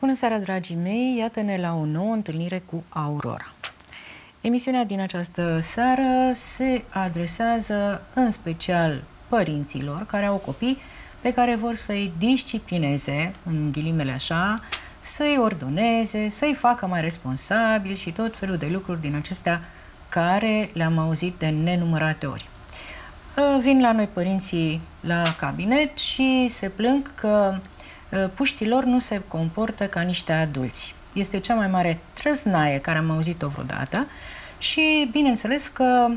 Bună seara, dragii mei! Iată-ne la o nouă întâlnire cu Aurora. Emisiunea din această seară se adresează în special părinților care au copii pe care vor să-i disciplineze, în ghilimele așa, să-i ordoneze, să-i facă mai responsabili și tot felul de lucruri din acestea care le-am auzit de nenumărate ori. Vin la noi părinții la cabinet și se plâng că puștilor nu se comportă ca niște adulți. Este cea mai mare trăznaie care am auzit-o vreodată și bineînțeles că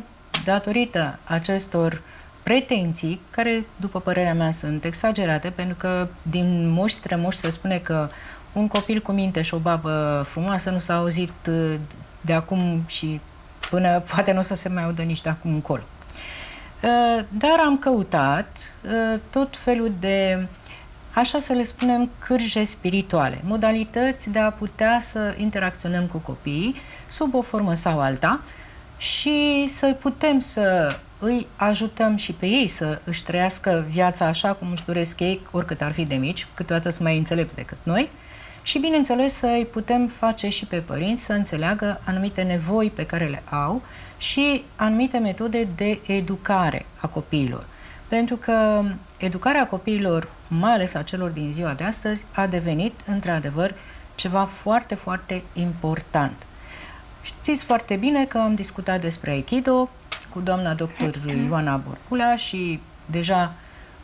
datorită acestor pretenții, care după părerea mea sunt exagerate, pentru că din moși strămoși se spune că un copil cu minte și o babă frumoasă nu s-a auzit de acum și până poate nu o să se mai audă nici de acum încolo. Dar am căutat tot felul de așa să le spunem, cârje spirituale, modalități de a putea să interacționăm cu copiii sub o formă sau alta și să putem să îi ajutăm și pe ei să își trăiască viața așa cum își doresc ei, oricât ar fi de mici, câteodată sunt mai înțelepți decât noi, și, bineînțeles, să îi putem face și pe părinți să înțeleagă anumite nevoi pe care le au și anumite metode de educare a copiilor. Pentru că educarea copiilor, mai ales a celor din ziua de astăzi, a devenit, într-adevăr, ceva foarte, foarte important. Știți foarte bine că am discutat despre Aikido cu doamna doctor Ioana Borcula și deja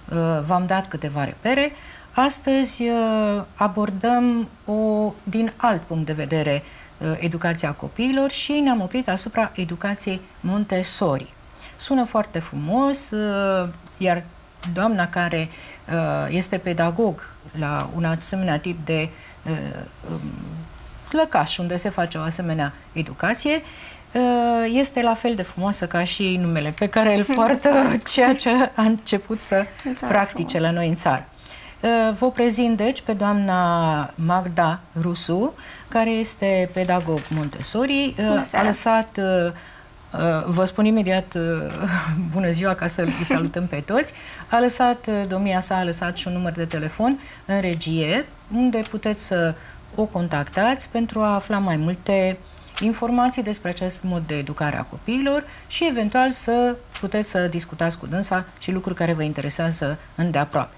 uh, v-am dat câteva repere. Astăzi uh, abordăm o, din alt punct de vedere uh, educația copiilor și ne-am oprit asupra educației Montessori. Sună foarte frumos, uh, iar doamna care uh, este pedagog la un asemenea tip de uh, um, slăcaș unde se face o asemenea educație, uh, este la fel de frumoasă ca și numele pe care îl poartă ceea ce a început să practice frumos. la noi în țară. Uh, vă prezint, deci, pe doamna Magda Rusu, care este pedagog Montessori. Uh, a lăsat Uh, vă spun imediat uh, bună ziua ca să îi salutăm pe toți. A lăsat, uh, domnia sa a lăsat și un număr de telefon în regie, unde puteți să o contactați pentru a afla mai multe informații despre acest mod de educare a copiilor și eventual să puteți să discutați cu dânsa și lucruri care vă interesează îndeaproape.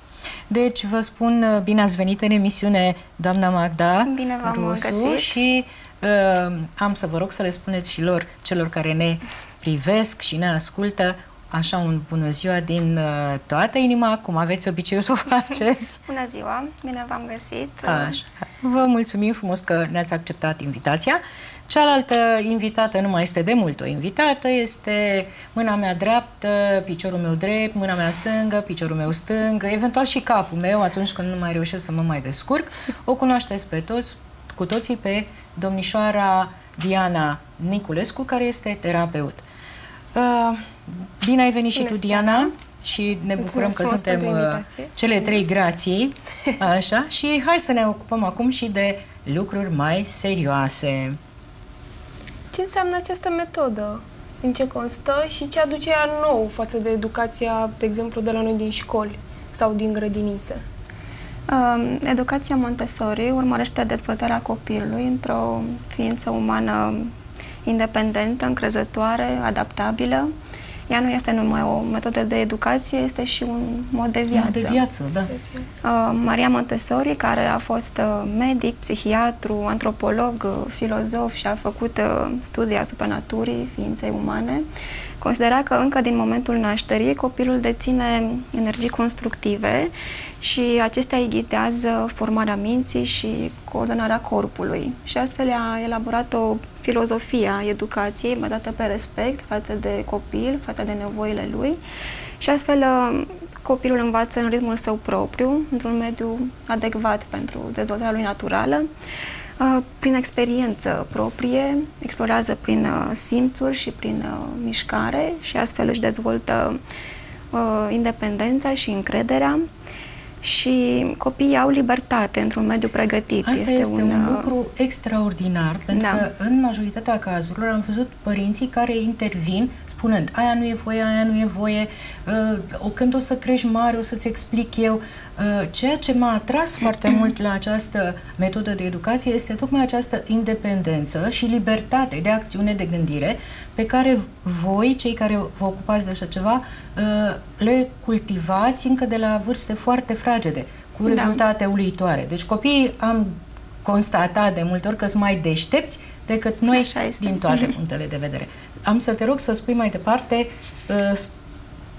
Deci vă spun bine ați venit în emisiune, doamna Magda Bine v-am găsit. și uh, am să vă rog să le spuneți și lor, celor care ne privesc și ne ascultă, așa un bună ziua din uh, toată inima, cum aveți obiceiul să o faceți. Bună ziua, bine v-am găsit. Așa. Vă mulțumim frumos că ne-ați acceptat invitația. Cealaltă invitată nu mai este de mult o invitată, este mâna mea dreaptă, piciorul meu drept, mâna mea stângă, piciorul meu stâng, eventual și capul meu atunci când nu mai reușesc să mă mai descurc. O cunoașteți pe toți, cu toții pe domnișoara Diana Niculescu, care este terapeut. Uh, bine ai venit și tu, Diana, și ne bucurăm că suntem uh, cele trei grații, așa, și hai să ne ocupăm acum și de lucruri mai serioase. Ce înseamnă această metodă? În ce constă și ce aduce ea nou față de educația, de exemplu, de la noi din școli sau din grădinițe? Educația Montessori urmărește dezvoltarea copilului într-o ființă umană independentă, încrezătoare, adaptabilă. Ea nu este numai o metodă de educație, este și un mod de viață. De viață, da. De viață. Maria Montessori, care a fost uh, medic, psihiatru, antropolog, uh, filozof și a făcut uh, studii asupra naturii, ființei umane, considera că încă din momentul nașterii copilul deține energii constructive și acestea îi ghidează formarea minții și coordonarea corpului. Și astfel a elaborat o filozofie a educației bazată pe respect față de copil, față de nevoile lui. Și astfel uh, copilul învață în ritmul său propriu, într-un mediu adecvat pentru dezvoltarea lui naturală, uh, prin experiență proprie, explorează prin uh, simțuri și prin mișcare și astfel își dezvoltă independența și încrederea și copiii au libertate într-un mediu pregătit. Asta este, este un, un lucru într-un mediu pregătit. Asta este, este un, un lucru extraordinar, pentru da. că în majoritatea cazurilor am văzut părinții care intervin spunând aia nu e voie, aia nu e voie, uh, când o să crești mare o să-ți explic eu. Uh, ceea ce m-a atras foarte mult la această metodă de educație este tocmai această independență și libertate de acțiune, de gândire, pe care voi, cei care vă ocupați de așa ceva, uh, le cultivați încă de la vârste foarte fragede, cu da. rezultate da. uluitoare. Deci copiii am constatat de multe ori că sunt mai deștepți decât noi din toate punctele de vedere. Am să te rog să spui mai departe uh,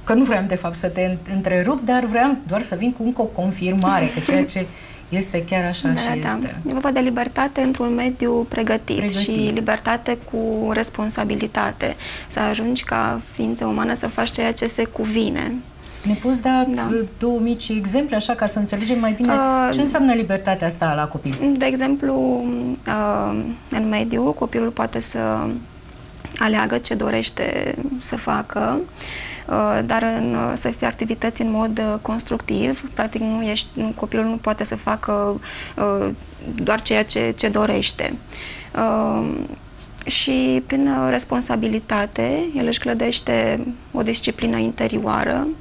că nu vreau de fapt să te întrerup, dar vreau doar să vin cu încă o confirmare că ceea ce este chiar așa da, și da. este. E vorba de libertate într-un mediu pregătit, pregătit și libertate cu responsabilitate. Să ajungi ca ființă umană să faci ceea ce se cuvine. Ne poți da, da două mici exemple, așa, ca să înțelegem mai bine uh, ce înseamnă libertatea asta la copil? De exemplu, uh, în mediu, copilul poate să aleagă ce dorește să facă, uh, dar în, uh, să fie activități în mod uh, constructiv. Practic, nu ești, nu, copilul nu poate să facă doar ceea ce, ce dorește. Și prin responsabilitate, el își clădește o disciplină interioară Um,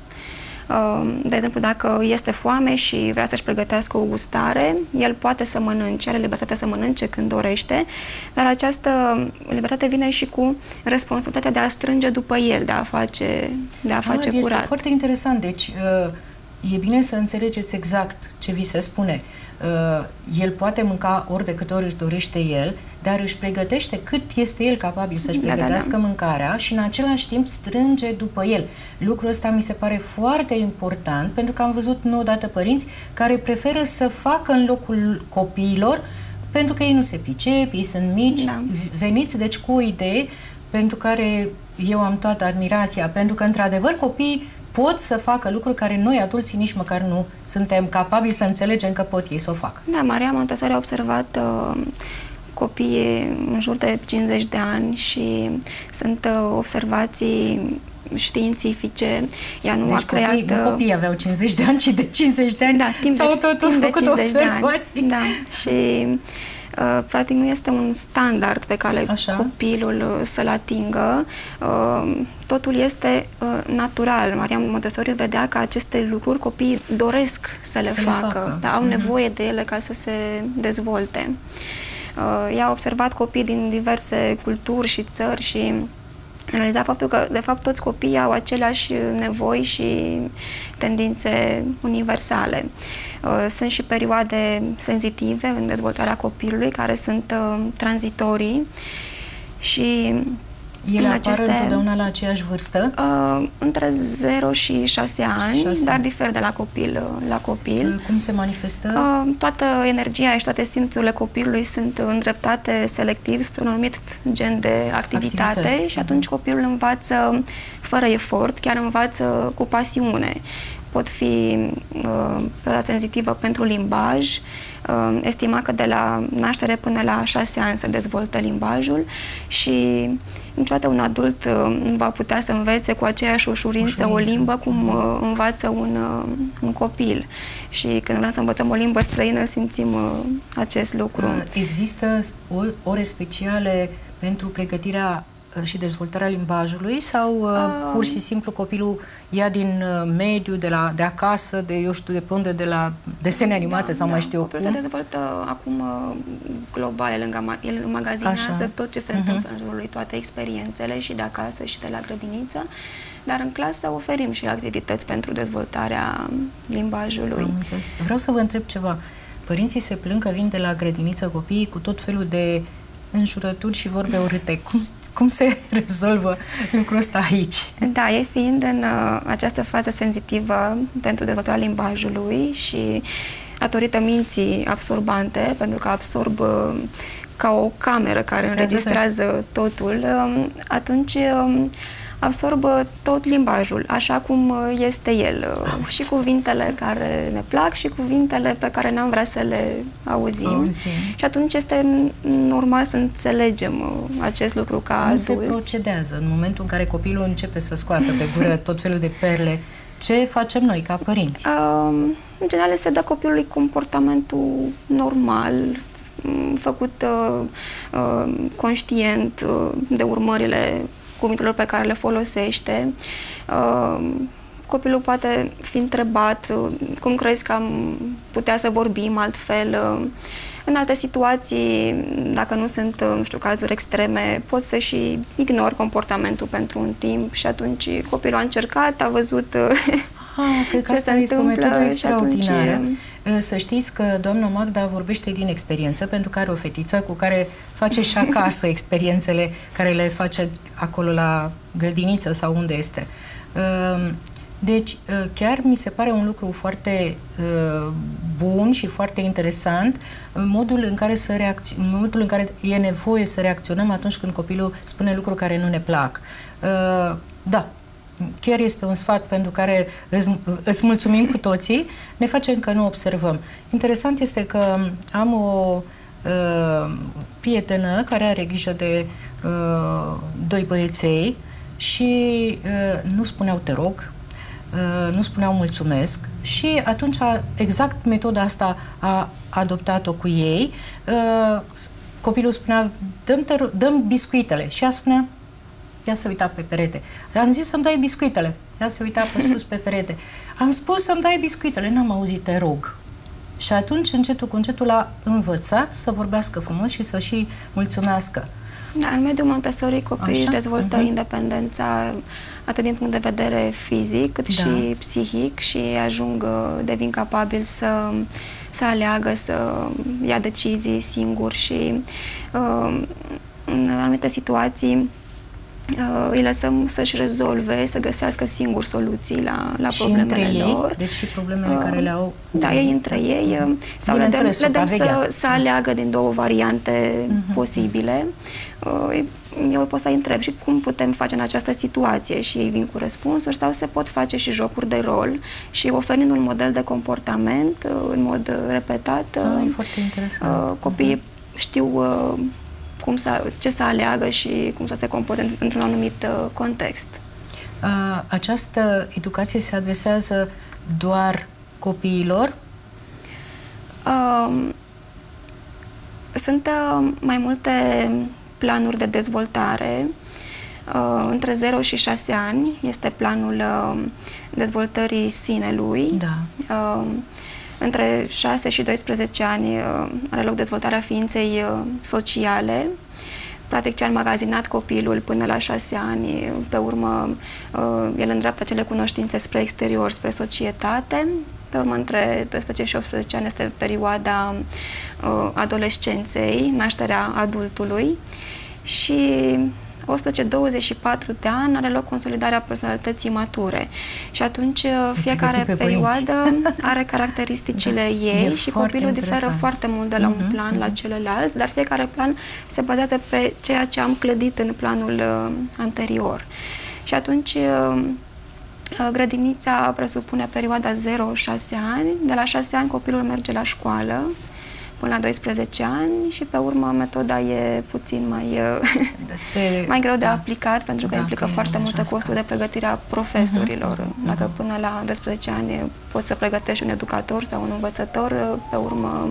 de exemplu, dacă este foame și vrea să-și pregătească o gustare, el poate să mănânce, are libertatea să mănânce când dorește, dar această libertate vine și cu responsabilitatea de a strânge după el, de a face, de a ah, face este curat. foarte interesant. Deci, uh, e bine să înțelegeți exact ce vi se spune. Uh, el poate mânca ori de câte ori își dorește el, dar își pregătește cât este el capabil să-și pregătească da, da, da. mâncarea și în același timp strânge după el. Lucrul ăsta mi se pare foarte important pentru că am văzut nu odată părinți care preferă să facă în locul copiilor pentru că ei nu se pricep, ei sunt mici, da. veniți deci cu o idee pentru care eu am toată admirația, pentru că într-adevăr copiii pot să facă lucruri care noi, adulții, nici măcar nu suntem capabili să înțelegem că pot ei să o facă. Da, Maria Montessori a observat uh, copii în jur de 50 de ani și sunt uh, observații științifice. Ea nu deci a creat... Copii, nu uh, copiii aveau 50 de ani, ci de 50 de ani da, timp s-au tot timp făcut observații. Da, și Uh, practic nu este un standard pe care Așa. copilul uh, să-l atingă. Uh, totul este uh, natural. Maria Montessori vedea că aceste lucruri copiii doresc să le să facă, le facă. Dar au mm-hmm. nevoie de ele ca să se dezvolte. Uh, ea a observat copii din diverse culturi și țări și analiza faptul că, de fapt, toți copiii au aceleași nevoi și tendințe universale. Uh, sunt și perioade senzitive în dezvoltarea copilului, care sunt uh, tranzitorii și ele apar aceste, întotdeauna la aceeași vârstă? Uh, între 0 și 6 ani, 6. dar diferă de la copil uh, la copil. Uh, cum se manifestă? Uh, toată energia și toate simțurile copilului sunt îndreptate selectiv spre un anumit gen de activitate, activitate. și atunci copilul învață fără efort, chiar învață cu pasiune. Pot fi uh, perioada senzitivă pentru limbaj, uh, estima că de la naștere până la șase ani se dezvoltă limbajul și niciodată un adult uh, nu va putea să învețe cu aceeași ușurință, ușurință. o limbă cum uh, învață un, uh, un copil. Și când vrem să învățăm o limbă străină, simțim acest lucru. Există ore speciale pentru pregătirea Uh, și dezvoltarea limbajului sau uh, uh, pur și simplu copilul ia din uh, mediu, de, la, de acasă, de, eu știu, de pe unde, de la desene animate da, sau da. mai știu eu cum? se dezvoltă acum uh, global, el, el magazinează Așa. tot ce se uh-huh. întâmplă în jurul lui, toate experiențele și de acasă și de la grădiniță, dar în clasă oferim și activități pentru dezvoltarea limbajului. Am înțeles. Vreau să vă întreb ceva. Părinții se plâng că vin de la grădiniță copiii cu tot felul de înjurături și vorbe urâte. Cum, cum se rezolvă lucrul ăsta aici? Da, e fiind în uh, această fază senzitivă pentru dezvoltarea limbajului și datorită minții absorbante, pentru că absorb uh, ca o cameră care înregistrează totul, uh, atunci uh, absorbă tot limbajul, așa cum uh, este el. Uh, Am și cuvintele care ne plac și cuvintele pe care n-am vrea să le auzim. auzim. Și atunci este normal să înțelegem uh, acest lucru ca Cum adulți. se procedează în momentul în care copilul începe să scoată pe gură tot felul de perle ce facem noi ca părinți? Uh, în general se dă copilului comportamentul normal, mm, făcut uh, uh, conștient uh, de urmările cuvintelor pe care le folosește. Uh, copilul poate fi întrebat uh, cum crezi că am putea să vorbim altfel. Uh, în alte situații, dacă nu sunt, uh, nu știu, cazuri extreme, poți să și ignori comportamentul pentru un timp și atunci copilul a încercat, a văzut Ah, cred că asta este o metodă extraordinară. Atunci... Să știți că doamna Magda vorbește din experiență, pentru că are o fetiță cu care face și acasă experiențele care le face acolo la grădiniță sau unde este. Deci, ă, chiar mi se pare un lucru foarte ă, bun și foarte interesant modul în care, să reacț- modul în care e nevoie să reacționăm atunci când copilul spune lucruri care nu ne plac. Ă, da, chiar este un sfat pentru care îți, îți mulțumim cu toții, ne face că nu observăm. Interesant este că am o uh, prietenă care are grijă de uh, doi băieței și uh, nu spuneau te rog, Uh, nu spuneau mulțumesc și atunci exact metoda asta a adoptat-o cu ei. Uh, copilul spunea, dăm, dăm biscuitele și ea spunea, ea se uita pe perete. Am zis să-mi dai biscuitele. Ea se uita pe sus pe perete. Am spus să-mi dai biscuitele, n-am auzit, te rog. Și atunci, încetul cu încetul, a învățat să vorbească frumos și să și mulțumească. Da, în mediul Montessori copiii Așa? dezvoltă uh-huh. independența atât din punct de vedere fizic cât da. și psihic și ajung, uh, devin capabili să, să aleagă, să ia decizii singuri și uh, în anumite situații uh, îi lăsăm să-și rezolve, să găsească singur soluții la, la și problemele între lor. Ei, deci și problemele uh, care le au... Da, ei între ei. Uh, sau le dăm, le dăm să, să aleagă din două variante uh-huh. posibile. Uh, eu pot să-i întreb și cum putem face în această situație și ei vin cu răspunsuri sau se pot face și jocuri de rol și oferind un model de comportament uh, în mod uh, repetat. Ah, e foarte interesant. Copiii uh-huh. știu cum să, ce să aleagă și cum să se comporte într-un anumit context. Această educație se adresează doar copiilor? Uh, sunt mai multe planuri de dezvoltare. Uh, între 0 și 6 ani este planul uh, dezvoltării sinelui. Da. Uh, între 6 și 12 ani are loc dezvoltarea ființei sociale, practic ce a înmagazinat copilul până la șase ani, pe urmă el îndreaptă acele cunoștințe spre exterior, spre societate, pe urmă între 12 și 18 ani este perioada adolescenței, nașterea adultului. Și 18-24 de ani are loc consolidarea personalității mature. Și atunci uh, fiecare perioadă are caracteristicile da, ei și copilul interesant. diferă foarte mult de la uh-huh, un mhm, plan uh-huh. la mhm. celălalt, dar fiecare plan se bazează pe ceea ce am clădit în planul uh, anterior. Și atunci uh, grădinița presupune perioada 0-6 ani. De la 6 ani copilul merge la școală, până la 12 ani și pe urmă metoda e puțin mai, Se, mai greu de da. aplicat pentru că da, implică foarte multe costuri de pregătire a profesorilor. Uh-huh, Dacă până la 12 ani poți să pregătești un educator sau un învățător, pe urmă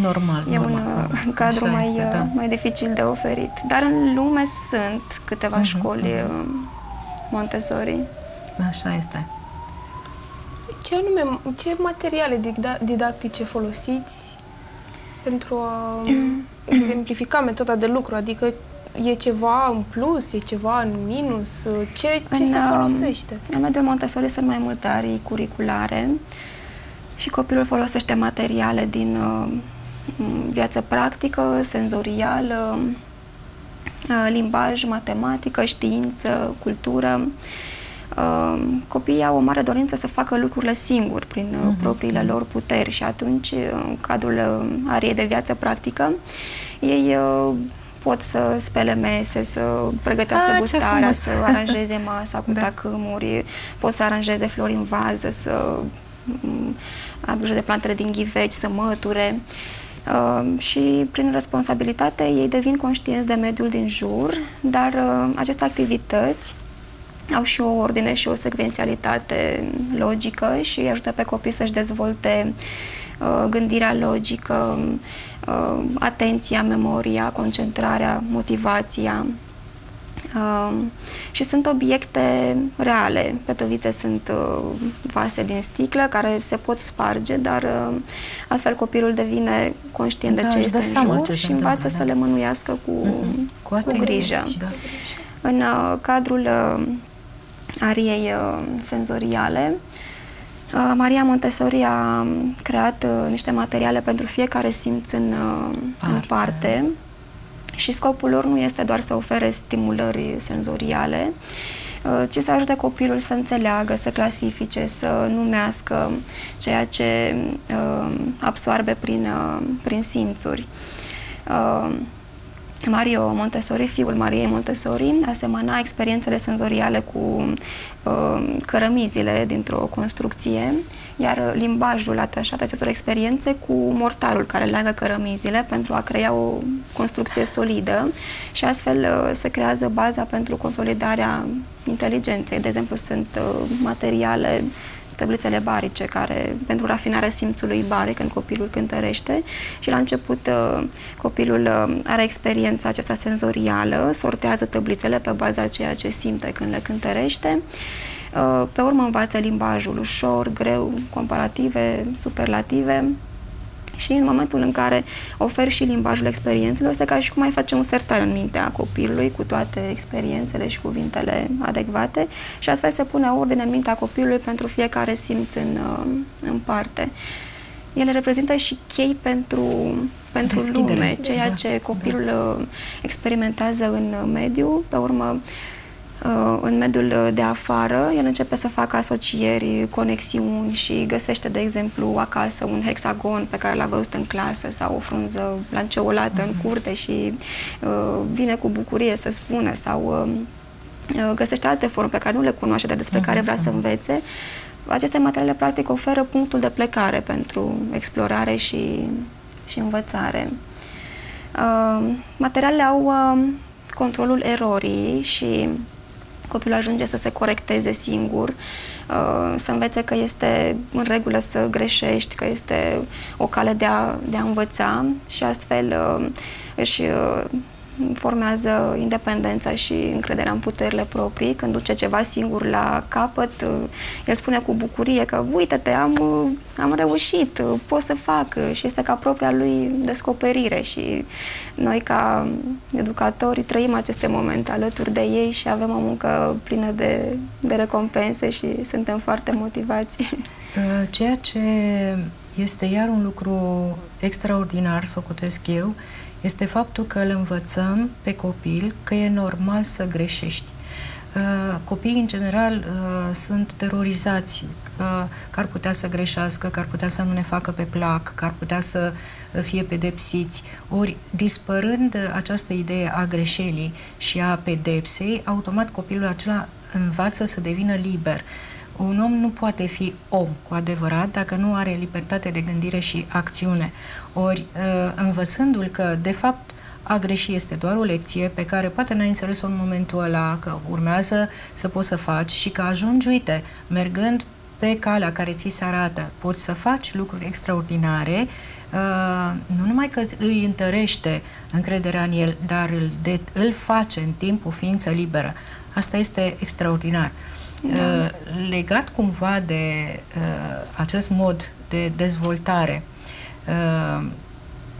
Normal, e normal, un normal. cadru Așa mai, este, da. mai dificil de oferit. Dar în lume sunt câteva uh-huh, școli uh-huh. Montessori. Așa este. Ce anume, ce materiale didactice folosiți pentru a exemplifica metoda de lucru, adică e ceva în plus, e ceva în minus, ce, ce în, se um, folosește? În mediul Montessori sunt mai multe arii curriculare și copilul folosește materiale din uh, viață practică, senzorială, uh, limbaj, matematică, știință, cultură. Uh, copiii au o mare dorință să facă lucrurile singuri, prin uh-huh. propriile lor puteri și atunci, în cadrul uh, ariei de viață practică, ei uh, pot să spele mese, să pregătească A, gustarea, să aranjeze masa cu da. tacâmuri, pot să aranjeze flori în vază, să um, am grijă de plantele din ghiveci, să măture. Uh, și prin responsabilitate ei devin conștienți de mediul din jur, dar uh, aceste activități au și o ordine și o secvențialitate logică și ajută pe copii să-și dezvolte uh, gândirea logică, uh, atenția, memoria, concentrarea, motivația. Uh, și sunt obiecte reale. Pe tăvițe sunt uh, vase din sticlă care se pot sparge, dar uh, astfel copilul devine conștient Da, de ce își este dă în seama jur ce se și învață întâmplă, să da. le mânuiască cu, Mhm. Cu cu atenție, grijă. da. În uh, cadrul uh, ariei uh, senzoriale, uh, Maria Montessori a um, creat uh, niște materiale pentru fiecare simț în, uh, în Parte. parte și scopul lor nu este doar să ofere stimulări senzoriale, uh, ci să ajute copilul să înțeleagă, să clasifice, să numească ceea ce uh, absoarbe prin, uh, prin simțuri. Uh, Mario Montessori, fiul Mariei Montessori, asemăna experiențele senzoriale cu uh, cărămizile dintr-o construcție, iar limbajul atașat acestor experiențe cu mortarul care leagă cărămizile pentru a crea o construcție solidă. Și astfel uh, se creează baza pentru consolidarea inteligenței. De exemplu, sunt uh, materiale tablițele barice care, pentru rafinarea simțului baric când copilul cântărește și la început uh, copilul uh, are experiența aceasta senzorială, sortează tablițele pe baza ceea ce simte când le cântărește. Uh, Pe urmă învață limbajul ușor, greu, comparative, superlative și în momentul în care oferi și limbajul experiențelor, este ca și cum ai face un sertar în mintea copilului cu toate experiențele și cuvintele adecvate și astfel se pune ordine în mintea copilului pentru fiecare simț în, uh, în parte. Ele reprezintă și chei pentru, pentru Deschidere. lume, ceea Da, ce copilul uh, experimentează în uh, mediu, pe urmă uh, în mediul uh, de afară, el începe să facă asocieri, conexiuni și găsește, de exemplu, acasă un hexagon pe care l-a văzut în clasă sau o frunză lanceolată în curte și uh, vine cu bucurie să spună sau uh, uh, găsește alte forme pe care nu le cunoaște, dar despre care vrea să învețe. Aceste materiale, practic, oferă punctul de plecare pentru explorare și, și învățare. Uh, materialele au uh, controlul erorii și copilul ajunge să se corecteze singur, uh, să învețe că este în regulă să greșești, că este o cale de a, de a învăța și astfel uh, își uh, formează independența și încrederea în puterile proprii. Când duce ceva singur la capăt, uh, el spune cu bucurie că uite-te, am, uh, am reușit, uh, pot să fac uh, și este ca propria lui descoperire și noi ca educatori trăim aceste momente alături de ei și avem o muncă plină de, de recompense și suntem foarte motivați. Uh, Ceea ce este iar un lucru extraordinar, socotesc eu, este faptul că îl învățăm pe copil că e normal să greșești. Uh, Copiii, în general, uh, sunt terorizați uh, că ar putea să greșească, că ar putea să nu ne facă pe plac, că ar putea să uh, fie pedepsiți. Ori, dispărând uh, această idee a greșelii și a pedepsei, automat copilul acela învață să devină liber. Un om nu poate fi om cu adevărat dacă nu are libertate de gândire și acțiune. Ori, uh, învățându-l că, de fapt, a greși este doar o lecție pe care poate n-ai înțeles-o în momentul ăla, că urmează să poți să faci și că ajungi, uite, mergând pe calea care ți se arată, poți să faci lucruri extraordinare, uh, nu numai că îi întărește încrederea în el, dar îl, de, îl face în timp o ființă liberă. Asta este extraordinar. Da. Uh, legat cumva de uh, acest mod de dezvoltare, uh,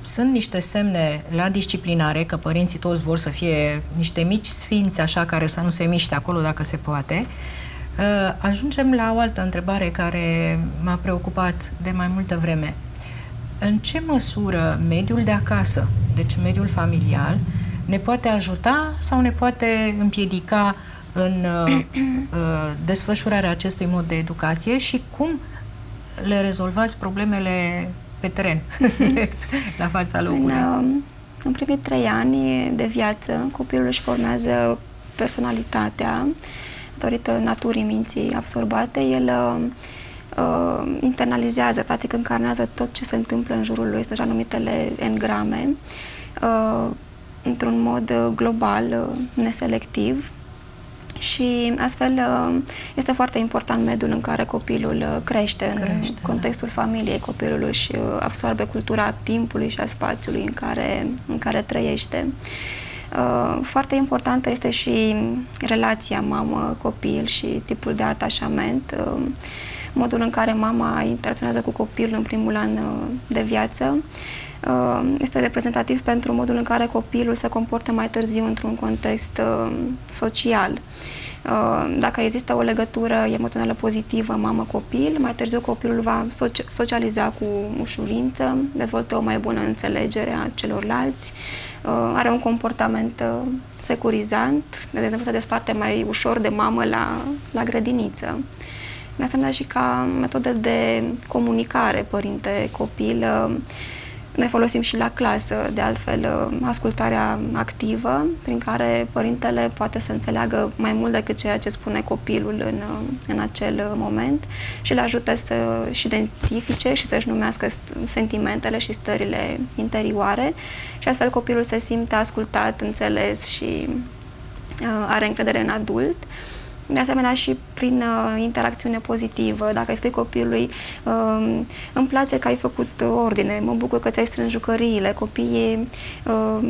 sunt niște semne la disciplinare, că părinții toți vor să fie niște mici sfinți, așa, care să nu se miște acolo dacă se poate. Uh, ajungem la o altă întrebare care m-a preocupat de mai multă vreme. În ce măsură mediul de acasă, deci mediul familial, ne poate ajuta sau ne poate împiedica în uh, uh, desfășurarea acestui mod de educație și cum le rezolvați problemele pe teren, direct, la fața locului? În, uh, în primii trei ani de viață, copilul își formează personalitatea datorită naturii minții absorbate. El uh, uh, internalizează, practic încarnează tot ce se întâmplă în jurul lui, sunt așa numitele engrame, uh, într-un mod uh, global, uh, neselectiv și astfel uh, este foarte important mediul în care copilul uh, crește, crește în da. contextul da. familiei copilului și uh, absorbe cultura timpului și a spațiului în care, în care trăiește. Foarte importantă este și relația mamă-copil și tipul de atașament, modul în care mama interacționează cu copilul în primul an de viață este reprezentativ pentru modul în care copilul se comportă mai târziu într-un context social. Uh, dacă există o legătură emoțională pozitivă mamă-copil, mai târziu copilul va socializa cu ușurință, dezvoltă o mai bună înțelegere a celorlalți, uh, are un comportament uh, securizant, de exemplu se desparte mai ușor de mamă la, la grădiniță. De asemenea și ca metodă de comunicare părinte-copil, noi folosim și la clasă, de altfel, uh, ascultarea activă, prin care părintele poate să înțeleagă mai mult decât ceea ce spune copilul în, uh, în acel moment și le ajută să-și identifice și să-și numească sentimentele și stările interioare și astfel copilul se simte ascultat, înțeles și uh, are încredere în adult. De asemenea și prin uh, interacțiune pozitivă. Dacă îi spui copilului, uh, îmi place că ai făcut ordine, mă bucur că ți-ai strâns jucăriile, copiii uh,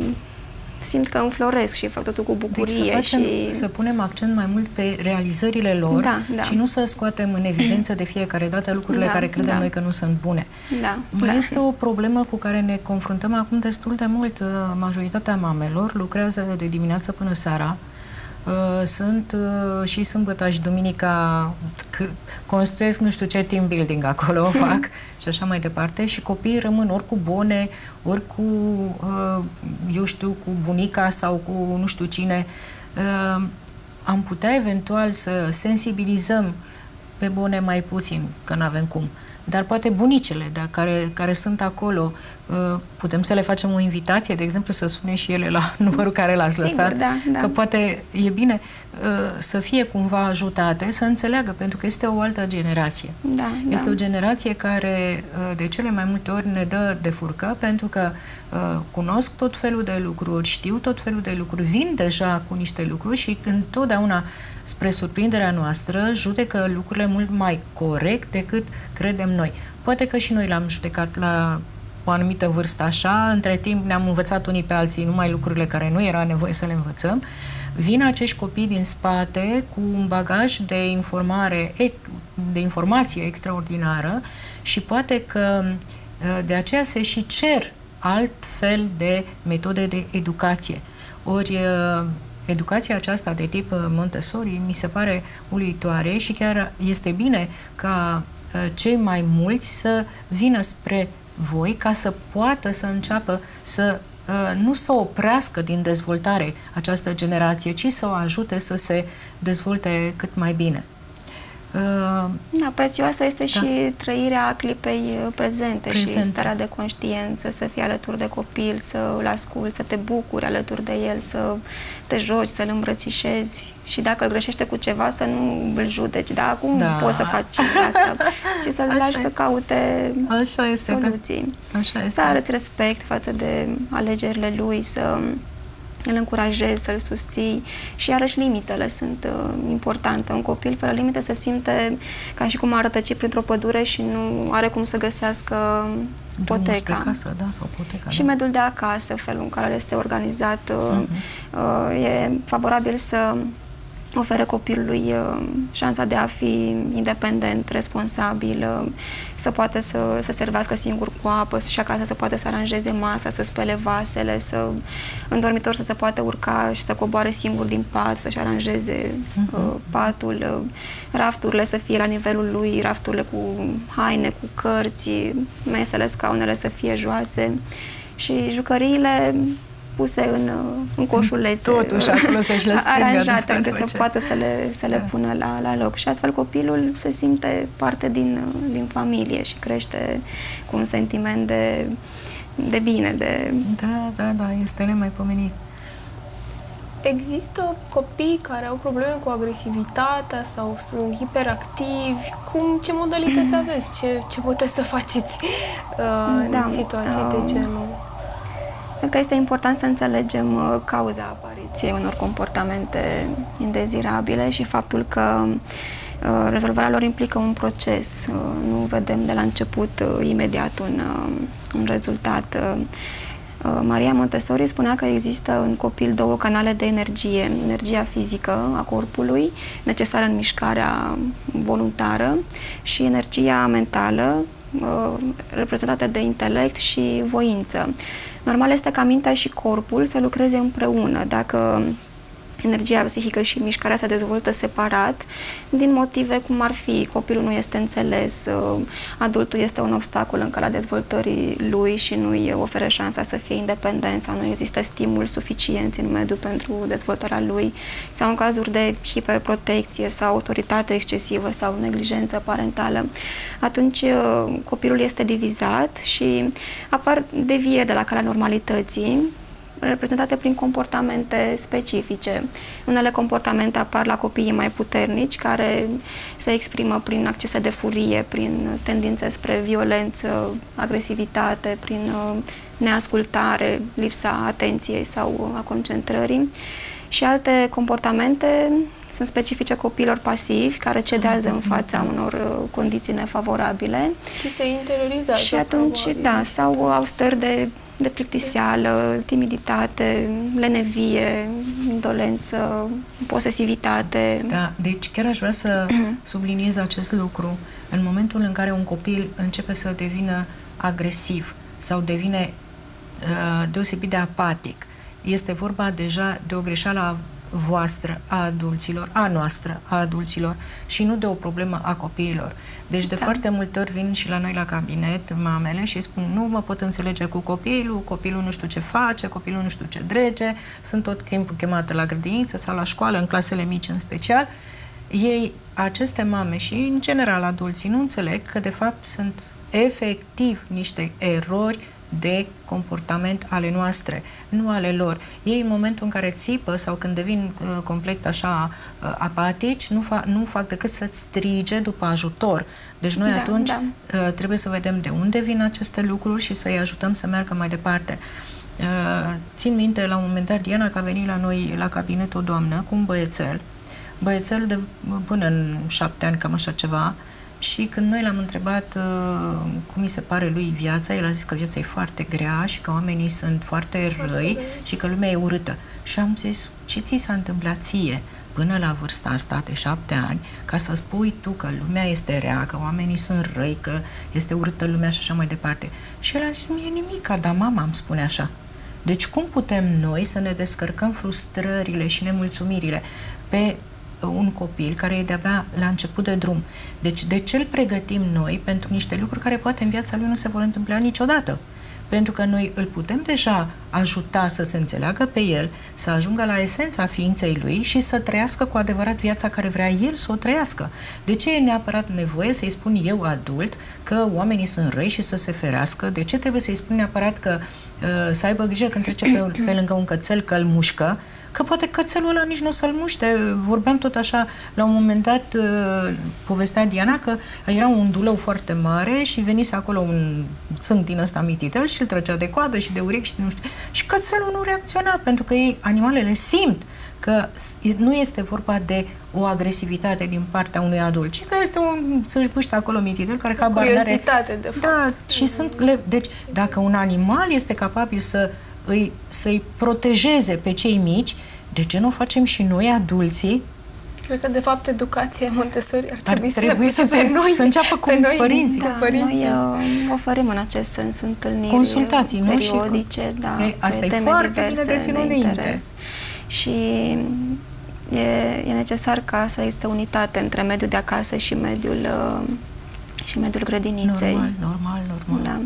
simt că înfloresc și fac totul cu bucurie. Deci să, facem, și... să punem accent mai mult pe realizările lor da, da. și nu să scoatem în evidență de fiecare dată lucrurile da, care credem da. noi că nu sunt bune. Da, mai da. este o problemă cu care ne confruntăm acum destul de mult. Uh, majoritatea mamelor lucrează de dimineață până seara, Uh, sunt uh, și sâmbătă și duminica construiesc nu știu ce team building acolo, o fac și așa mai departe și copiii rămân ori cu bone, ori cu, uh, eu știu, cu bunica sau cu nu știu cine. Am putea eventual să sensibilizăm pe bune mai puțin, că nu avem cum. Dar poate bunicele, da, care, care sunt acolo, Uh, putem să le facem o invitație, de exemplu, să sune și ele la numărul care l-ați Sigur, lăsat, da, da. că poate e bine uh, să fie cumva ajutate, să înțeleagă, pentru că este o altă generație. Da, este da. o generație care uh, de cele mai multe ori ne dă de furcă, pentru că cunosc tot felul de lucruri, știu tot felul de lucruri, vin deja cu niște lucruri și întotdeauna spre surprinderea noastră, judecă lucrurile mult mai corect decât credem noi. Poate că și noi l-am judecat la o anumită vârstă așa, între timp ne-am învățat unii pe alții numai lucrurile care nu era nevoie să le învățăm, vin acești copii din spate cu un bagaj de informare, de informație extraordinară și poate că ă, de aceea se și cer alt fel de metode de educație. Ori ă, educația aceasta de tip Montessori mi se pare uluitoare și chiar este bine ca ă, cei mai mulți să vină spre voi ca să poată să înceapă să uh, nu să oprească din dezvoltare această generație, ci să o ajute să se dezvolte cât mai bine. Uh, da, prețioasă este da. și trăirea clipei uh, prezente, prezente și starea de conștiență, să fii alături de copil, să îl asculți, să te bucuri alături de el, să te joci, să-l îmbrățișezi și dacă greșește cu ceva să nu îl judeci, da, acum da. poți să faci asta, ci să-l lași să caute Așa este, da. soluții. Da. Așa este. Să arăți respect față de alegerile lui, să îl încurajezi, să-l susții și iarăși limitele sunt uh, importante. Un copil fără limite se simte ca și cum ar rătăci printr-o pădure și nu are cum să găsească poteca. casă, da, sau poteca. Și da. mediul de acasă, felul în care este organizat, uh-huh. uh, e favorabil să oferă copilului uh, șansa de a fi independent, responsabil, uh, să poată să, să servească singur cu apă și acasă să poată să aranjeze masa, să spele vasele, să în dormitor să se poată urca și să coboare singur din pat, să-și aranjeze uh-huh. uh, patul, uh, rafturile să fie la nivelul lui, rafturile cu haine, cu cărți, mesele, scaunele să fie joase și jucăriile puse în, în coșulețe. Totuși, acolo să-și le Aranjate, încât să poată să le, să le da. pună la, la loc. Și astfel copilul se simte parte din, din familie și crește cu un sentiment de, de bine. De... Da, da, da, este nemaipomenit. Există copii care au probleme cu agresivitatea sau sunt hiperactivi. Cum, ce modalități aveți? Ce, ce puteți să faceți uh, da, în situații uh, de genul? Cred că este important să înțelegem uh, cauza apariției unor comportamente indezirabile și faptul că uh, rezolvarea lor implică un proces. Uh, nu vedem de la început imediat un, un rezultat. Maria Montessori spunea că există în copil două canale de energie. Energia fizică a corpului, necesară în mișcarea voluntară, și energia mentală, reprezentată de intelect și voință. Normal este ca mintea și corpul să lucreze împreună. Dacă energia psihică și mișcarea se dezvoltă separat, din motive cum ar fi copilul nu este înțeles, uh, adultul este un obstacol în calea dezvoltării lui și nu îi oferă șansa să fie independent sau nu există stimul suficient în mediu pentru dezvoltarea lui sau în cazuri de hiperprotecție sau autoritate excesivă sau neglijență parentală, atunci uh, copilul este divizat și apar devie de la calea normalității reprezentate prin comportamente specifice. Unele comportamente apar la copiii mai puternici, care se exprimă prin accese de furie, prin tendințe spre violență, agresivitate, prin uh, neascultare, lipsa atenției sau a concentrării. Și alte comportamente sunt specifice copiilor pasivi, care cedează în fața unor uh, condiții nefavorabile. Și se interiorizează. Și atunci, probabil. da, sau au stări de de plictiseală, timiditate, lenevie, indolență, posesivitate. Da, deci chiar aș vrea să subliniez acest lucru. În momentul în care un copil începe să devină agresiv sau devine uh, deosebit de apatic, este vorba deja de o greșeală voastră, a adulților, a noastră, a adulților și nu de o problemă a copiilor. Deci de da. foarte multe ori vin și la noi la cabinet mamele și spun nu mă pot înțelege cu copilul, copilul nu știu ce face, copilul nu știu ce drege, sunt tot timpul chemată la grădiniță sau la școală, în clasele mici în special. Ei, aceste mame și în general adulții nu înțeleg că de fapt sunt efectiv niște erori de comportament ale noastre, nu ale lor. Ei, în momentul în care țipă sau când devin uh, complet așa uh, apatici, nu, fa- nu fac decât să strige după ajutor. Deci noi da, atunci da. Uh, trebuie să vedem de unde vin aceste lucruri și să-i ajutăm să meargă mai departe. Uh, țin minte la un moment dat, Diana, că a venit la noi la cabinet o doamnă cu un băiețel, băiețel de până în șapte ani, cam așa ceva, uh, și când noi l-am întrebat uh, cum mi se pare lui viața, el a zis că viața e foarte grea și că oamenii sunt foarte răi și că lumea e urâtă. Și am zis, ce ți s-a întâmplat ție până la vârsta asta de șapte ani ca să spui tu că lumea este rea, că oamenii sunt răi, că este urâtă lumea și așa mai departe. Și el a zis, mie nimic, dar mama îmi spune așa. Deci cum putem noi să ne descărcăm frustrările și nemulțumirile pe un copil care e de-abia la început de drum. Deci de ce îl pregătim noi pentru niște lucruri care poate în viața lui nu se vor întâmpla niciodată? Pentru că noi îl putem deja ajuta să se înțeleagă pe el, să ajungă la esența ființei lui și să trăiască cu adevărat viața care vrea el să o trăiască. De ce e neapărat nevoie să-i spun eu, adult, că oamenii sunt răi și să se ferească? De ce trebuie să-i spun neapărat că uh, să aibă grijă când trece pe, pe lângă un cățel că îl mușcă? Că poate cățelul ăla nici nu să-l muște. Vorbeam tot așa, la un moment dat, uh, povestea Diana că era un dulău foarte mare și venise acolo un țânc din ăsta mititel și îl trăcea de coadă și de urechi și nu știu. Și cățelul nu reacționa, pentru că ei, animalele simt că nu este vorba de o agresivitate din partea unui adult, ci că este un țâșbâște acolo mititel care ca Curiozitate, de fapt. Da, și sunt... Le... Deci, dacă un animal este capabil să îi, să-i protejeze pe cei mici, de ce nu o facem și noi, adulții? Cred că, de fapt, educația Montessori ar trebui, ar trebui să, să, pe noi, să înceapă cu noi, părinții. Da, cu părinții. Noi uh, oferim în acest sens întâlniri Consultații, nu? periodice, și cu... da, e, asta e foarte bine de ținut de interes. Și e, e necesar ca să existe unitate între mediul de acasă și mediul, uh, și mediul grădiniței. Normal, normal, normal. Da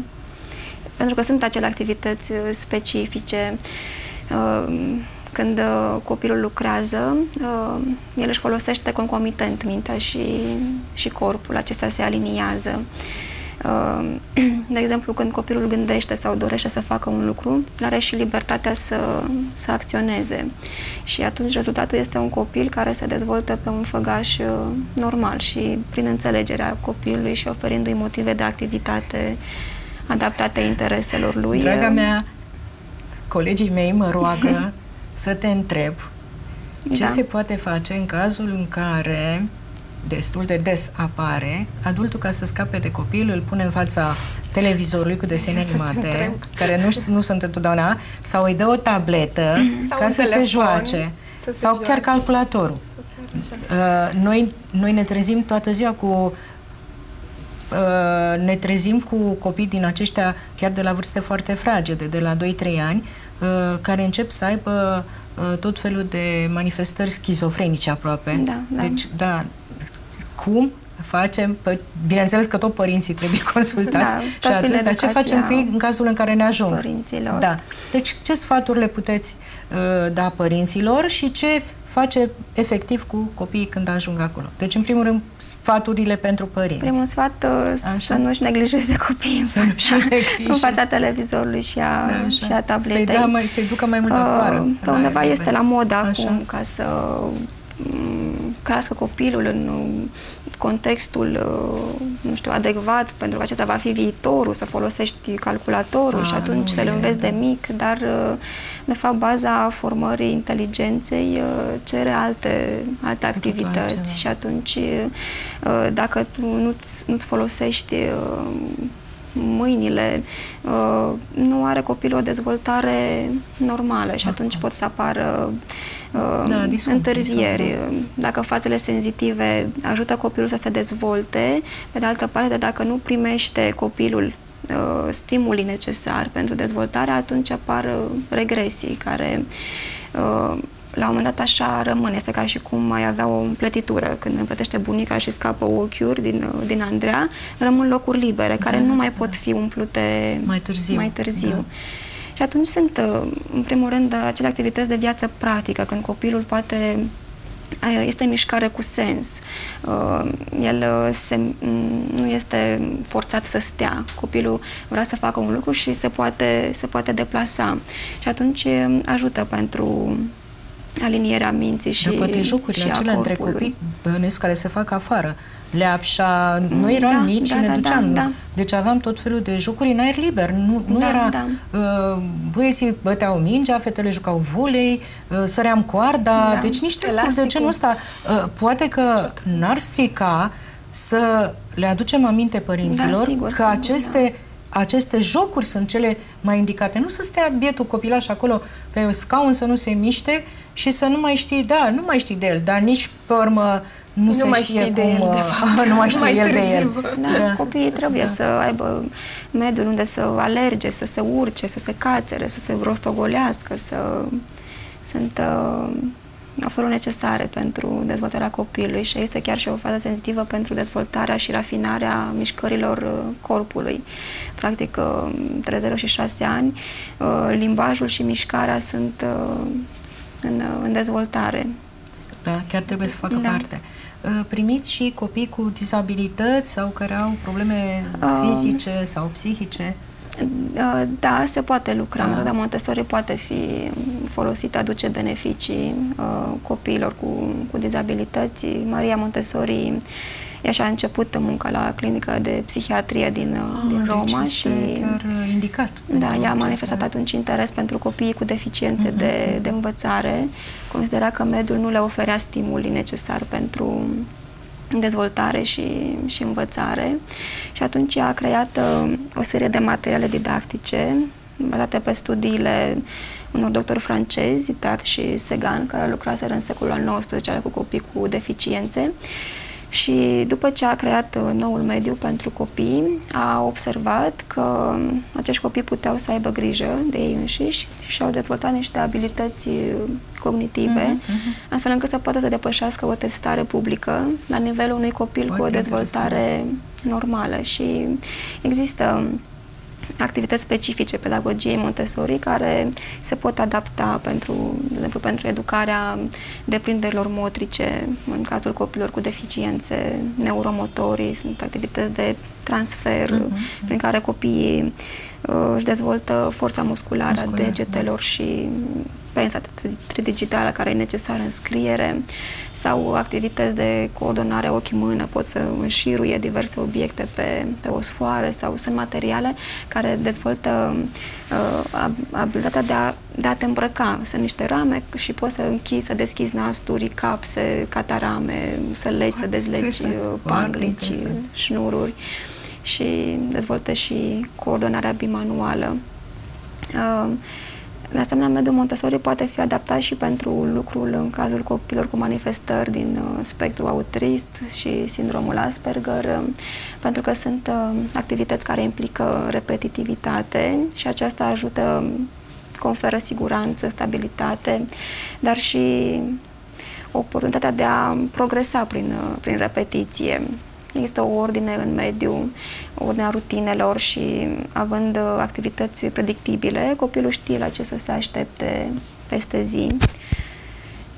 pentru că sunt acele activități uh, specifice. Uh, când uh, copilul lucrează, el își folosește concomitent mintea și, și corpul, acestea se aliniază. De exemplu, când copilul gândește sau dorește să facă un lucru, are și libertatea să, să acționeze. Și atunci rezultatul este un copil care se dezvoltă pe un făgaș normal și prin înțelegerea copilului și oferindu-i motive de activitate adaptate intereselor lui. Draga mea, colegii mei mă roagă să te întreb ce Da. se poate face în cazul în care destul de des apare, adultul ca să scape de copil îl pune în fața televizorului cu desene Să te animate, întreb. care nu, nu sunt întotdeauna, sau îi dă o tabletă Sau ca un să se telefon, joace, să se sau joace. chiar calculatorul. Sau chiar așa. Uh, noi, noi ne trezim toată ziua cu uh, ne trezim cu copii din aceștia chiar de la vârste foarte fragede, de la 2-3 ani, uh, care încep să aibă uh, tot felul de manifestări schizofrenice aproape. Da, da. Deci, da, cum facem? Pă- Bineînțeles că tot părinții trebuie consultați Da, și tot prin atunci, dar ce educația facem cu ei în cazul în care ne ajung? părinților. Da. Deci, ce sfaturi le puteți uh, da părinților și ce face efectiv cu copiii când ajung acolo? Deci, în primul rând, sfaturile pentru părinți. Primul sfat, uh, Așa. să nu-și neglijeze copiii în Să nu-și fața, neglijeze. în fața televizorului și a, Da, și a așa. tabletei. Să-i, da mai, să-i ducă mai mult afară. Uh, Pe la undeva aer este liber. la modă Așa. acum ca să mm, crească copilul în uh, contextul, uh, nu știu, adecvat, pentru că acesta va fi viitorul, să folosești calculatorul Ah, și atunci nu, să-l e- înveți de mic, dar uh, de fapt baza formării inteligenței uh, cere alte, alte Cu totul altceva. activități și atunci uh, dacă tu nu-ți, nu-ți folosești uh, mâinile, uh, nu are copilul o dezvoltare normală și atunci pot să apară uh, Da, disfuncții întârzieri. sau- Dacă fazele senzitive ajută copilul să se dezvolte, pe de altă parte, dacă nu primește copilul uh, stimulii necesari pentru dezvoltare, atunci apar uh, regresii care uh, la un moment dat așa rămâne. Este ca și cum mai avea o împletitură. Când împletește bunica și scapă ochiuri din, uh, din Andrea, rămân locuri libere, care nu mai pot fi umplute Mai târziu. Mai târziu. Da. Și atunci sunt, uh, în primul rând, uh, acele activități de viață practică, când copilul poate uh, este mișcare cu sens. Uh, El uh, se, m, nu este forțat să stea. Copilul vrea să facă un lucru și se poate, se poate deplasa. Și atunci uh, ajută pentru alinierea minții și Dar poate jocurile și a acelea între corpului. copii bănuiesc care se fac afară. Leapșa, noi eram Da, mici da, și ne da, duceam. da, da. Deci aveam tot felul de jocuri în aer liber. Nu, nu Da, era... da. Uh, băieții băteau mingea, fetele jucau volei, uh, săream coarda, Da. deci niște lucruri de Elasticul. genul ăsta. Uh, poate că n-ar strica să le aducem aminte părinților Da, sigur, că sigur, aceste aceste jocuri sunt cele mai indicate. Nu să stea bietul copilaș acolo pe scaun să nu se miște și să nu mai știi, da, nu mai știi de el, dar nici pe urmă nu, Nu se mai știe știi de cum, el, de uh, fapt. nu mai știe Mai el de el. târziu. Da, copiii trebuie să aibă mediul unde să alerge, să se urce, să se cațere, să se rostogolească, să sunt uh, absolut necesare pentru dezvoltarea copilului și este chiar și o fază senzitivă pentru dezvoltarea și rafinarea mișcărilor uh, corpului. Practic, uh, între 0 și 6 ani, uh, limbajul și mișcarea sunt uh, în, uh, în dezvoltare. Da, chiar trebuie să facă Da. parte. Uh, Primiți și copii cu dizabilități sau care au probleme Um, fizice sau psihice? Uh, Da, se poate lucra. Da. Metoda Montessori poate fi folosită, aduce beneficii uh, copiilor cu, cu dizabilități. Maria Montessori ea și-a început munca la clinică de psihiatrie din, uh, din Ah, Roma deci și este chiar uh, indicat. da, pentru ea a ce manifestat creează. atunci interes pentru copiii cu deficiențe Mhm. de, de învățare. Considera că mediul nu le oferea stimulii necesari pentru dezvoltare și, și învățare. Și atunci a creat uh, o serie de materiale didactice bazate pe studiile unor doctori francezi, Tart și Segan, care lucraseră în secolul al XIX cu copii cu deficiențe. Și după ce a creat uh, noul mediu pentru copii, a observat că um, acești copii puteau să aibă grijă de ei înșiși și au dezvoltat niște abilități uh, cognitive, Mhm, astfel încât să poată să depășească o testare publică la nivelul unui copil cu o Foarte dezvoltare normală. Și există um, activități specifice pedagogiei Montessori care se pot adapta pentru, de exemplu, pentru educarea deprinderilor motrice, în cazul copilor cu deficiențe neuromotorii, sunt activități de transfer Mhm, prin care copiii uh, își dezvoltă forța musculară a Musculară, degetelor și experiența tridigitală care e necesară în scriere sau activități de coordonare ochi-mână, pot să înșiruie diverse obiecte pe, pe o sfoară sau sunt materiale care dezvoltă uh, abilitatea de a, de a te îmbrăca. Sunt niște rame și poți să închizi, să deschizi nasturi, capse, catarame, să legi, să dezlegi uh, panglici, șnururi și dezvoltă și coordonarea bimanuală. Uh, de asemenea, mediul Montessori poate fi adaptat și pentru lucrul în cazul copilor cu manifestări din uh, spectru autist și sindromul Asperger, uh, pentru că sunt activități care implică repetitivitate și aceasta ajută, conferă siguranță, stabilitate, dar și oportunitatea de a progresa prin, prin repetiție. Există o ordine în mediu, ordinea rutinelor și având uh, activități predictibile, copilul știe la ce să se aștepte peste zi.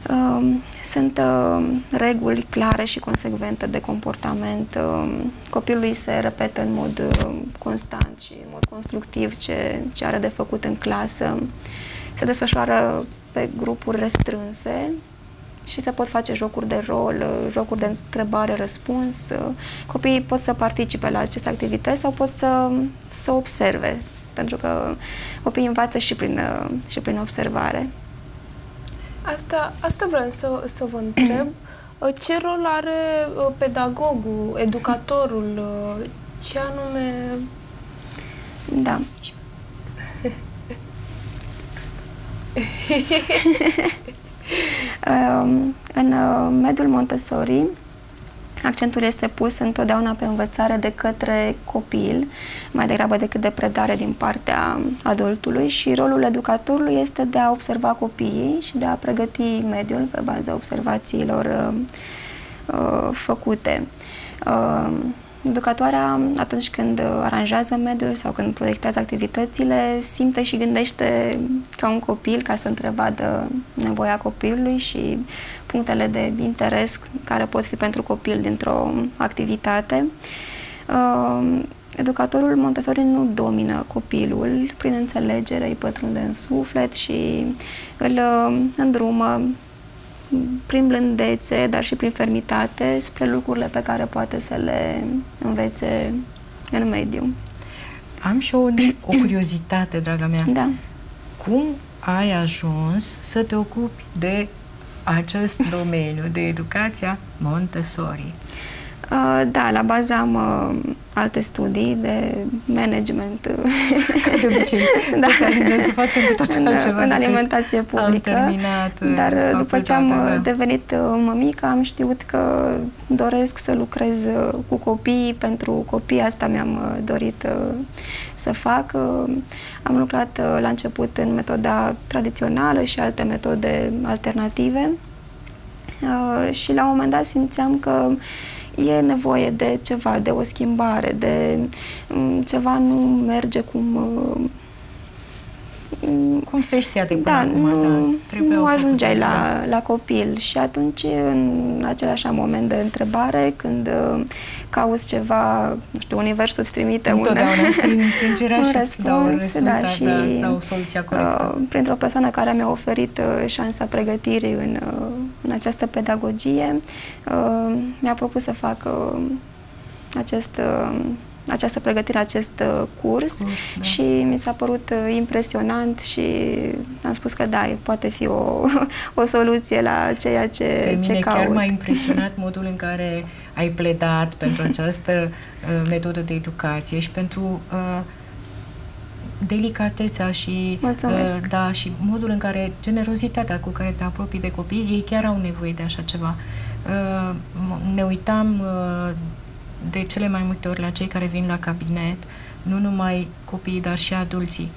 Um, sunt uh, reguli clare și consecvente de comportament. Um, copilului se repetă în mod uh, constant și în mod constructiv ce, ce are de făcut în clasă. Se desfășoară pe grupuri restrânse, și se pot face jocuri de rol, uh, jocuri de întrebare-răspuns. Uh, copiii pot să participe la aceste activități sau pot să, să observe, pentru că copiii învață și prin, uh, și prin observare. Asta, asta vreau să, să vă întreb. Ce rol are pedagogul, educatorul? Ce anume... Da. Ehm, în uh, mediul Montessori, accentul este pus întotdeauna pe învățare de către copil, mai degrabă decât de predare din partea adultului și rolul educatorului este de a observa copiii și de a pregăti mediul pe baza observațiilor uh, uh, făcute. Uh, Educatoarea, atunci când aranjează mediul sau când proiectează activitățile, simte și gândește ca un copil ca să întrevadă nevoia copilului și punctele de interes care pot fi pentru copil dintr-o activitate. Uh, educatorul Montessori nu domină copilul prin înțelegere, îi pătrunde în suflet și îl uh, îndrumă prin blândețe, dar și prin fermitate, spre lucrurile pe care poate să le învețe în mediu. Am și o, o curiozitate, draga mea. Da. Cum ai ajuns să te ocupi de acest domeniu, de educația Montessori? Uh, da, la bază am uh, alte studii de management. Ca de obicei, da. ajungem să facem cu tot în, altceva în alimentație publică. Am terminat Dar uh, după ce am da. devenit mămică, am știut că doresc să lucrez cu copii. Pentru copii asta mi-am dorit să fac. Am lucrat la început în metoda tradițională și alte metode alternative. Și la un moment dat simțeam că e nevoie de ceva, de o schimbare, de um, ceva nu merge cum... Uh, cum se știa de până da, acum, nu, da, nu ajungeai la, da. la copil și atunci în același moment de întrebare când uh, cauți ceva, nu știu, universul îți trimite un, un răspuns, dau un rezultat, da, și da, dau soluția corectă. Uh, printr-o persoană care mi-a oferit uh, șansa pregătirii în, uh, în această pedagogie, uh, mi-a propus să fac uh, acest uh, această pregătire, acest uh, curs, curs da. și mi s-a părut uh, impresionant și am spus că da, poate fi o, o soluție la ceea ce, Pe mine ce caut. chiar m-a impresionat modul în care ai pledat pentru această uh, metodă de educație și pentru uh, delicatețea și, uh, da, și modul în care, generozitatea cu care te apropii de copii, ei chiar au nevoie de așa ceva. Uh, ne uitam uh, de cele mai multe ori la cei care vin la cabinet, nu numai copiii, dar și adulții,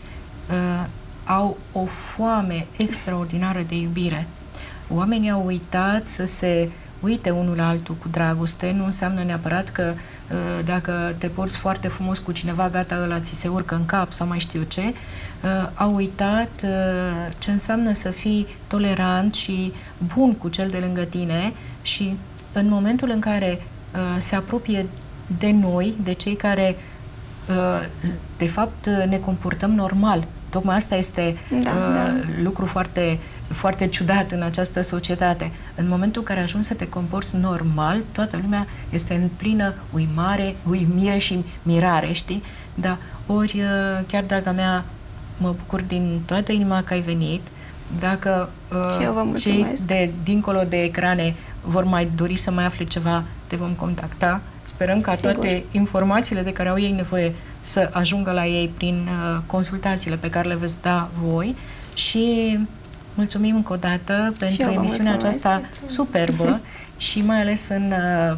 uh, au o foame extraordinară de iubire. Oamenii au uitat să se uite unul la altul cu dragoste, nu înseamnă neapărat că uh, dacă te porți foarte frumos cu cineva, gata, ăla ți se urcă în cap sau mai știu eu ce, uh, au uitat uh, ce înseamnă să fii tolerant și bun cu cel de lângă tine și în momentul în care Uh, se apropie de noi, de cei care uh, de fapt ne comportăm normal Tocmai asta este Da, uh, da. lucru foarte, foarte ciudat în această societate. În momentul în care ajungi să te comporți normal, toată lumea este în plină uimare, uimire și mirare, știi? Da, ori uh, chiar, draga mea, mă bucur din toată inima că ai venit. Dacă Și eu vă uh, cei mulțumesc. de dincolo de ecrane vor mai dori să mai afle ceva, te vom contacta. Sperăm ca Sigur. toate informațiile de care au ei nevoie să ajungă la ei prin uh, consultațiile pe care le veți da voi și mulțumim încă o dată pentru eu vă emisiunea mulțumesc. aceasta superbă și mai ales în uh,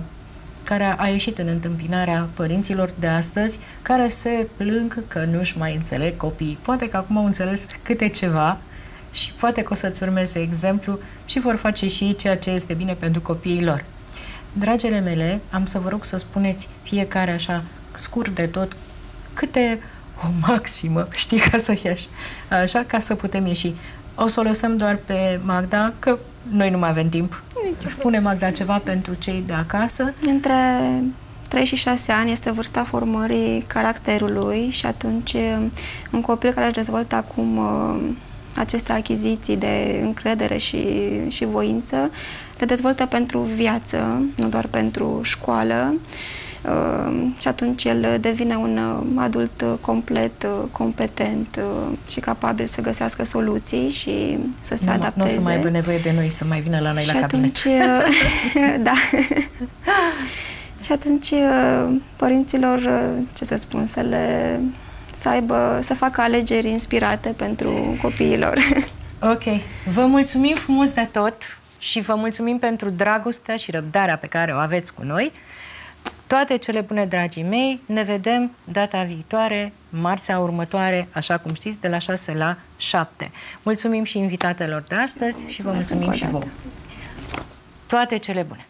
care a ieșit în întâmpinarea părinților de astăzi care se plâng că nu-și mai înțeleg copiii. Poate că acum au înțeles câte ceva și poate că o să-ți urmeze exemplu și vor face și ei ceea ce este bine pentru copiii lor. Dragele mele, am să vă rog să spuneți fiecare așa scurt de tot câte o maximă, știi, ca să ieși, așa, ca să putem ieși. O să o lăsăm doar pe Magda, că noi nu mai avem timp. Spune Magda ceva pentru cei de acasă. Între 3 și 6 ani este vârsta formării caracterului și atunci un copil care își dezvoltă acum uh, aceste achiziții de încredere și, și voință, le dezvoltă pentru viață, nu doar pentru școală. Uh, și atunci el devine un uh, adult uh, complet, uh, competent uh, și capabil să găsească soluții și să se Nu, adapteze. nu o să mai aibă nevoie de noi să mai vină la noi și la cabinet. atunci, uh, da. și atunci uh, părinților, uh, ce să spun, să le să aibă, să facă alegeri inspirate pentru copiilor. Ok. Vă mulțumim frumos de tot și vă mulțumim pentru dragostea și răbdarea pe care o aveți cu noi. Toate cele bune, dragii mei, ne vedem data viitoare, marțea următoare, așa cum știți, de la 6 la 7. Mulțumim și invitatelor de astăzi și vă Mulțumesc mulțumim încă o și dată. vouă. Toate cele bune!